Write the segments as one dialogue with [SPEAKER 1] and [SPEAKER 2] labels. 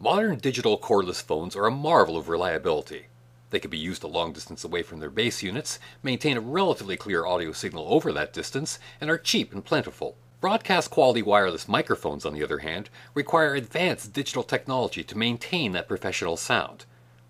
[SPEAKER 1] Modern digital cordless phones are a marvel of reliability. They can be used a long distance away from their base units, maintain a relatively clear audio signal over that distance, and are cheap and plentiful. Broadcast quality wireless microphones, on the other hand, require advanced digital technology to maintain that professional sound.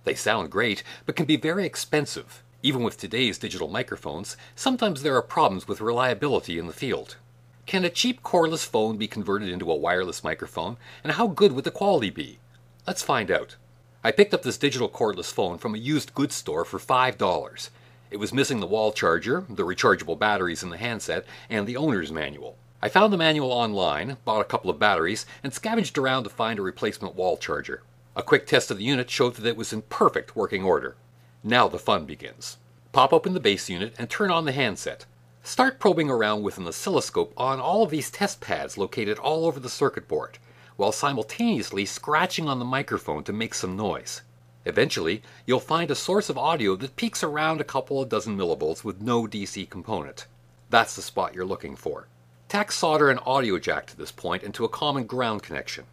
[SPEAKER 1] They sound great, but can be very expensive. Even with today's digital microphones, sometimes there are problems with reliability in the field. Can a cheap cordless phone be converted into a wireless microphone, and how good would the quality be? Let's find out. I picked up this digital cordless phone from a used goods store for $5. It was missing the wall charger, the rechargeable batteries in the handset, and the owner's manual. I found the manual online, bought a couple of batteries, and scavenged around to find a replacement wall charger. A quick test of the unit showed that it was in perfect working order. Now the fun begins. Pop open the base unit and turn on the handset. Start probing around with an oscilloscope on all of these test pads located all over the circuit board while simultaneously scratching on the microphone to make some noise. Eventually, you'll find a source of audio that peaks around a couple of dozen millivolts with no DC component. That's the spot you're looking for. Tack solder an audio jack to this point into a common ground connection.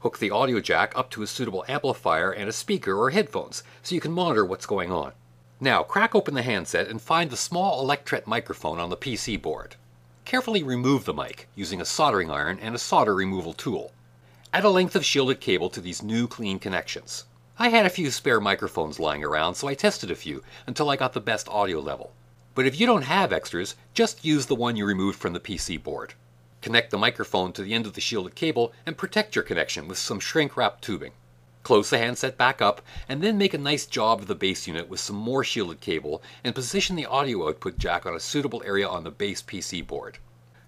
[SPEAKER 1] Hook the audio jack up to a suitable amplifier and a speaker or headphones so you can monitor what's going on. Now, crack open the handset and find the small Electret microphone on the PC board. Carefully remove the mic using a soldering iron and a solder removal tool. Add a length of shielded cable to these new clean connections. I had a few spare microphones lying around, so I tested a few until I got the best audio level. But if you don't have extras, just use the one you removed from the PC board. Connect the microphone to the end of the shielded cable and protect your connection with some shrink wrap tubing. Close the handset back up and then make a nice job of the base unit with some more shielded cable and position the audio output jack on a suitable area on the base PC board.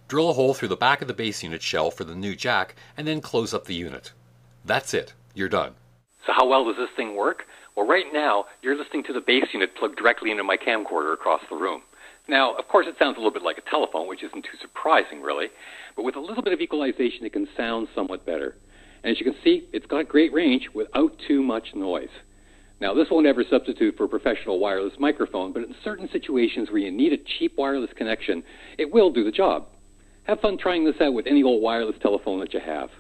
[SPEAKER 1] Drill a hole through the back of the base unit shell for the new jack, and then close up the unit. That's it. You're done. So how well does this thing work? Well, right now, you're listening to the base unit plugged directly into my camcorder across the room. Now, of course, it sounds a little bit like a telephone, which isn't too surprising, really. But with a little bit of equalization, it can sound somewhat better. And as you can see, it's got great range without too much noise. Now, this won't ever substitute for a professional wireless microphone, but in certain situations where you need a cheap wireless connection, it will do the job. Have fun trying this out with any old wireless telephone that you have.